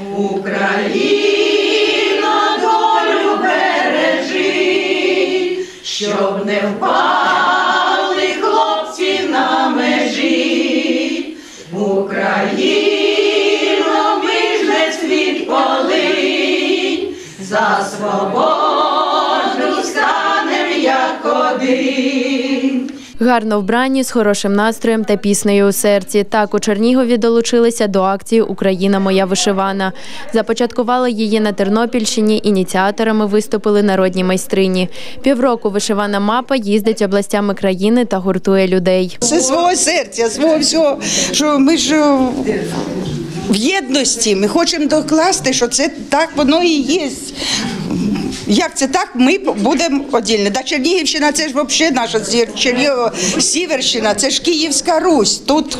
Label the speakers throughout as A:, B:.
A: Україна долю бережи, щоб не впали хлопці на межі. Україно, ми ж не світ полинь, за свободу станем як один.
B: Гарно вбрані з хорошим настроєм та піснею у серці. Так у Чернігові долучилися до акції Україна моя вишивана. Започаткували її на Тернопільщині. Ініціаторами виступили народні майстрині. Півроку вишивана мапа їздить областями країни та гуртує людей.
C: Це свого серця, свого всього, що ми ж е, в єдності. Ми хочемо докласти, що це так воно і є. Як це так? Ми будемо одільні. Да, Чернігівщина це ж взагалі наша Чернігова, Сіверщина, це ж Київська Русь. Тут,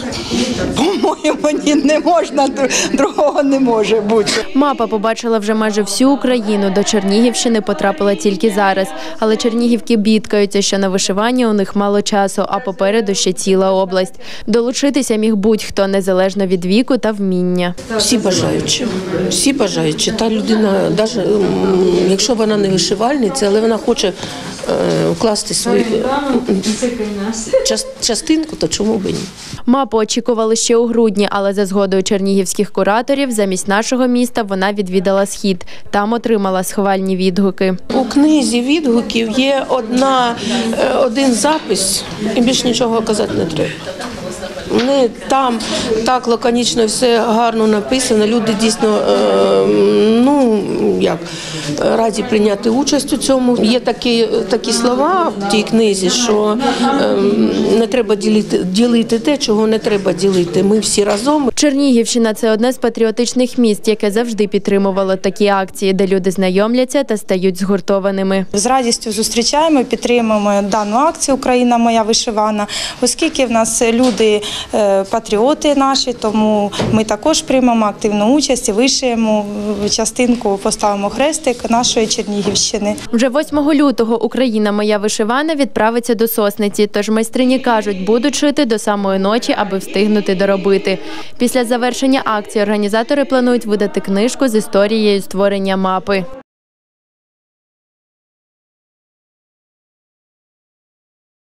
C: по-моєму, ні, не можна, другого не може бути.
B: Мапа побачила вже майже всю Україну. До Чернігівщини потрапила тільки зараз. Але чернігівки бідкаються, що на вишиванні у них мало часу, а попереду ще ціла область. Долучитися міг будь-хто незалежно від віку та вміння.
D: Всі бажаючі, всі бажаючі. Та людина, навіть якщо вона не вишивальниця, але вона хоче е, вкласти свою час- частинку, то чому б ні?
B: Мапу очікували ще у грудні, але за згодою чернігівських кураторів замість нашого міста вона відвідала схід. Там отримала схвальні відгуки.
D: У книзі відгуків є одна, е, один запис, і більш нічого казати не треба. Вони там так лаконічно все гарно написано. Люди дійсно е, ну як раді прийняти участь у цьому. Є такі, такі слова в тій книзі, що е, не треба ділити, ділити те, чого не треба ділити. Ми всі разом.
B: Чернігівщина це одне з патріотичних міст, яке завжди підтримувало такі акції, де люди знайомляться та стають згуртованими.
E: З радістю зустрічаємо, підтримуємо дану акцію Україна моя вишивана, оскільки в нас люди патріоти наші, тому ми також приймемо активну участь і вишиємо е, частинку, поставимо хрестик нашої Чернігівщини.
B: Вже 8 лютого Україна моя вишивана відправиться до сосниці. Тож майстрині кажуть, будуть шити до самої ночі, аби встигнути доробити. Після завершення акції організатори планують видати книжку з історією створення мапи.